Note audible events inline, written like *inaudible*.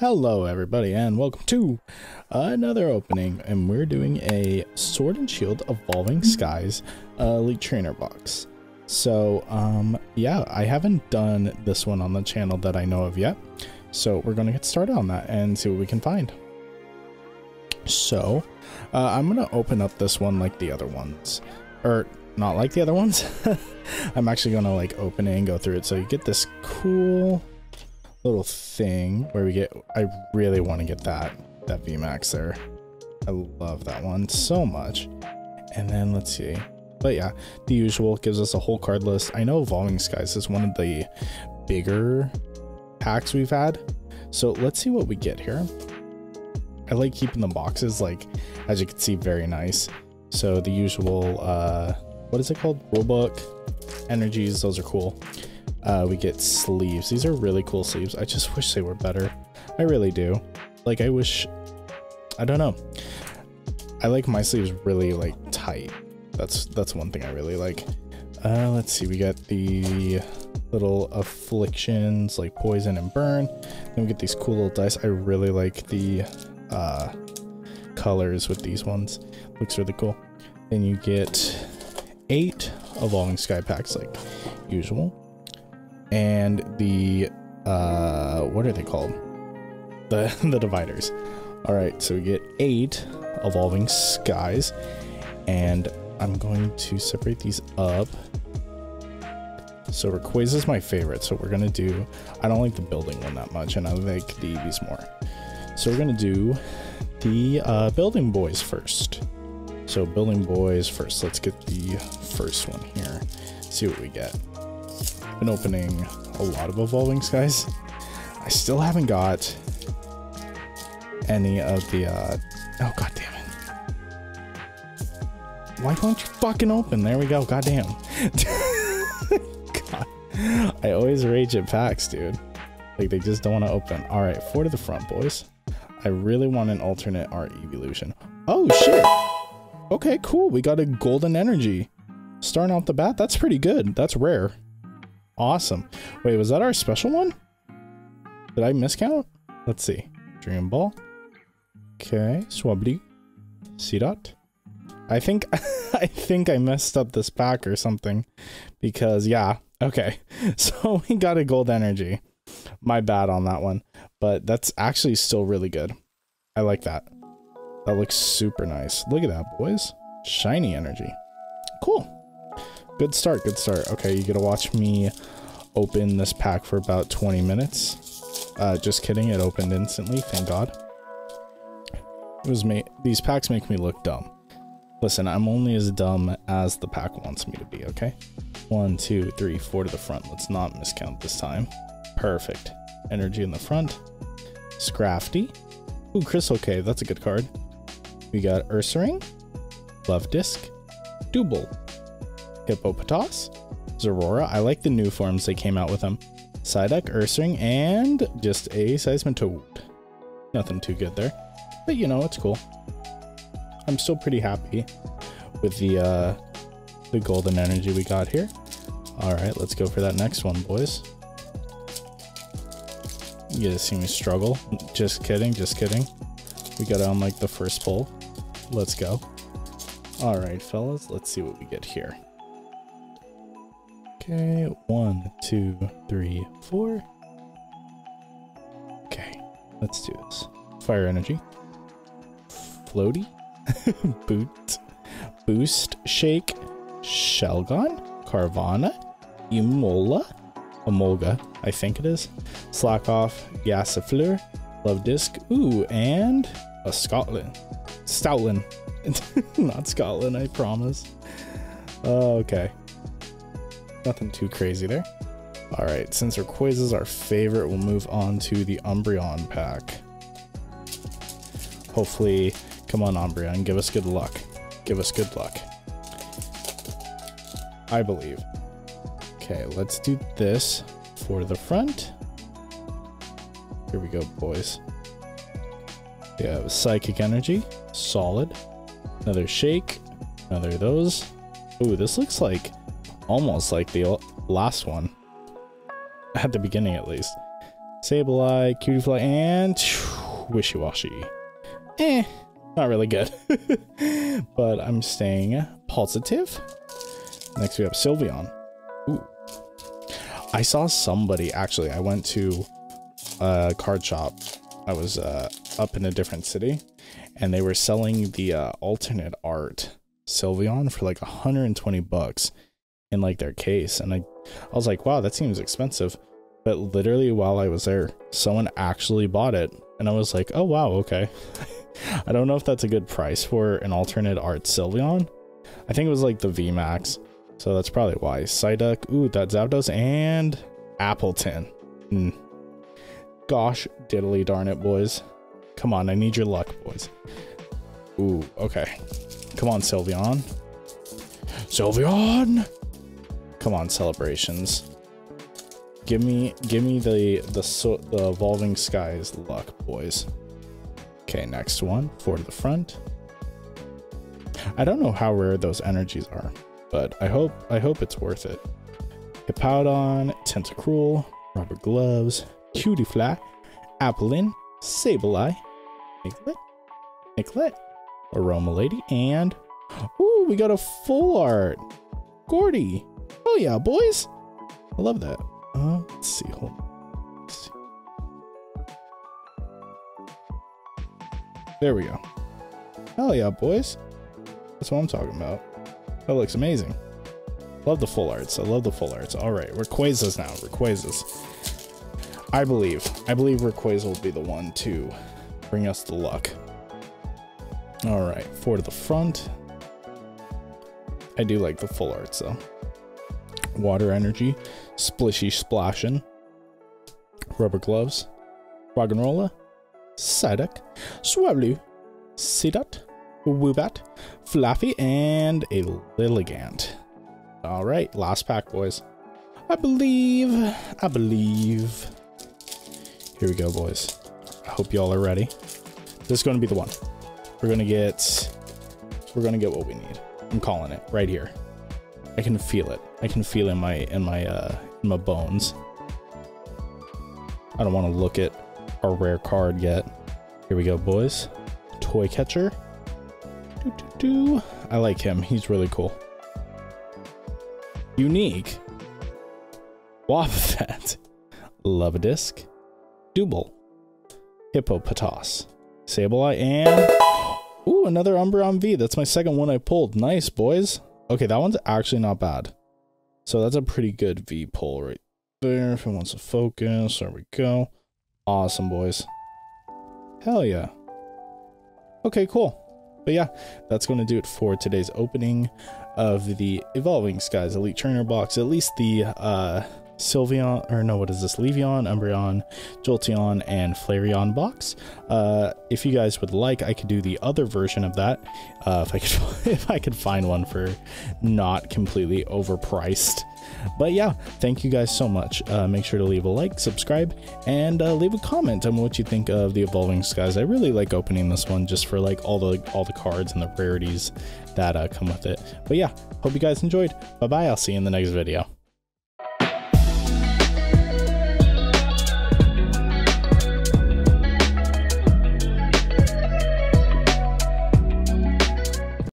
Hello everybody and welcome to another opening and we're doing a Sword and Shield Evolving Skies uh, Elite Trainer box. So um yeah, I haven't done this one on the channel that I know of yet. So we're going to get started on that and see what we can find. So uh, I'm going to open up this one like the other ones. Or not like the other ones. *laughs* I'm actually going to like open it and go through it. So you get this cool little thing where we get I really want to get that that VMAX there. I love that one so much. And then let's see. But yeah, the usual gives us a whole card list. I know Evolving Skies is one of the bigger packs we've had. So let's see what we get here. I like keeping the boxes like as you can see very nice. So the usual uh what is it called? Rulebook energies, those are cool. Uh, we get sleeves. These are really cool sleeves. I just *laughs* wish they were better. I really do. Like, I wish... I don't know. I like my sleeves really, like, tight. That's that's one thing I really like. Uh, let's see. We got the little afflictions, like poison and burn. Then we get these cool little dice. I really like the uh, colors with these ones. Looks really cool. Then you get eight evolving sky packs like usual and the uh what are they called? The *laughs* the dividers. All right so we get eight evolving skies and i'm going to separate these up. So Rayquaza is my favorite so we're gonna do i don't like the building one that much and i like the eevees more. So we're gonna do the uh, building boys first. So building boys first let's get the first one here see what we get been opening a lot of Evolving Skies. I still haven't got any of the, uh, oh, god damn it. Why won't you fucking open? There we go, god damn. *laughs* I always rage at packs, dude. Like, they just don't want to open. Alright, four to the front, boys. I really want an alternate art evolution. Oh, shit. Okay, cool. We got a golden energy. Starting off the bat, that's pretty good. That's rare. Awesome. Wait, was that our special one? Did I miscount? Let's see. Dream Ball. Okay, Swablu. Seedot. I think *laughs* I think I messed up this pack or something. Because yeah, okay. *laughs* So *laughs* we got a gold energy. My bad on that one. But that's actually still really good. I like that. That looks super nice. Look at that, boys. Shiny energy. Cool. Good start, good start. Okay, you gotta watch me open this pack for about 20 minutes. Uh, just kidding, it opened instantly, thank god. It was made. These packs make me look dumb. Listen, I'm only as dumb as the pack wants me to be, okay? One, two, three, four to the front. Let's not miscount this time. Perfect. Energy in the front. Scrafty. Ooh, Crystal Cave, that's a good card. We got Ursaring, Luvdisc. Double, Hippopotas, Zorora. I like the new forms they came out with them. Psyduck, Ursaring, and just a Seismitoad. Nothing too good there. But you know, it's cool. I'm still pretty happy with the uh, the golden energy we got here. Alright, let's go for that next one, boys. You guys see me struggle. Just kidding, just kidding. We got on like the first pull. Let's go. Alright, fellas, let's see what we get here. Okay, one, two, three, four. Okay, let's do this. Fire energy. Floaty. *laughs* Boot. Boost. Shake. Shelgon. Carvanha. Emola. Emolga, I think it is. Slack off. Luvdisc. Ooh, and a Scotland. Stoutland. *laughs* Not Scotland, I promise. Uh, okay. Nothing too crazy there. All right, since Rayquaza is our favorite, we'll move on to the Umbreon pack. Hopefully, come on Umbreon, give us good luck. Give us good luck. I believe. Okay, let's do this for the front. Here we go, boys. We have Psychic Energy, solid. Another Shake, another of those. Ooh, this looks like almost like the last one. At the beginning, at least. Sableye, Cutiefly, and Wishiwashi. Eh, not really good. *laughs* but I'm staying positive. Next we have Sylveon. Ooh. I saw somebody, actually, I went to a card shop. I was uh, up in a different city, and they were selling the uh, alternate art Sylveon for like 120 bucks in like their case. And I, I was like, wow, that seems expensive. But literally while I was there, someone actually bought it. And I was like, oh, wow, okay. *laughs* I don't know if that's a good price for an alternate art Sylveon. I think it was like the VMAX. So that's probably why. Psyduck, ooh, that Zapdos, and Appletun. Mm. Gosh diddly darn it, boys. Come on, I need your luck, boys. Ooh, okay. Come on, Sylveon. Sylveon! Come on, celebrations. Give me, give me the the so, the evolving skies luck, boys. Okay, next one, four to the front. I don't know how rare those energies are, but I hope I hope it's worth it. Hippowdon, Tentacruel, Rubber Gloves, Cutie Cutiefly, Applin, Sableye, Nickit, Nickit, Aroma Lady, and ooh, we got a full art. Gordie. Oh yeah, boys. I love that. Uh, let's see. Hold on. See. There we go. Hell yeah, boys. That's what I'm talking about. That looks amazing. Love the full arts. I love the full arts. All right, Rayquazas now. Rayquazas. I believe. I believe Rayquaza will be the one to bring us the luck. All right, four to the front. I do like the full arts though. Water energy, splishy splashing, rubber gloves, Roggenrola, Psyduck, Swablu, Seedot, Woobat, Fluffy, and a Lilligant. All right, last pack, boys. I believe, I believe. Here we go, boys. I hope y'all are ready. This is going to be the one. We're going to get, we're going to get what we need. I'm calling it right here. I can feel it. I can feel in my, in my, uh, in my bones. I don't want to look at our rare card yet. Here we go, boys. Toy catcher. Doo -doo -doo. I like him. He's really cool. Unique. Wobbuffet. *laughs* Love a disc. Double. Hippopotas. Sableye and... *gasps* Ooh, another Umbreon V. That's my second one I pulled. Nice, boys. Okay, that one's actually not bad. So that's a pretty good V pull right there. If it wants to focus, there we go. Awesome, boys. Hell yeah. Okay, cool. But yeah, that's going to do it for today's opening of the Evolving Skies Elite Trainer box. At least the uh, Sylveon, or no, what is this? Leafeon, Umbreon, Jolteon, and Flareon box. Uh, if you guys would like, I could do the other version of that uh, if I could *laughs* if I could find one for not completely overpriced. But yeah, thank you guys so much. Uh, make sure to leave a like, subscribe, and uh, leave a comment on what you think of the Evolving Skies. I really like opening this one just for like all the all the cards and the rarities that uh, come with it. But yeah, hope you guys enjoyed. Bye bye. I'll see you in the next video.